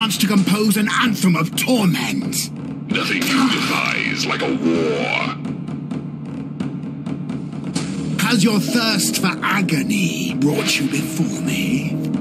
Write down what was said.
chance to compose an anthem of torment. Nothing unifies like a war. Has your thirst for agony brought you before me?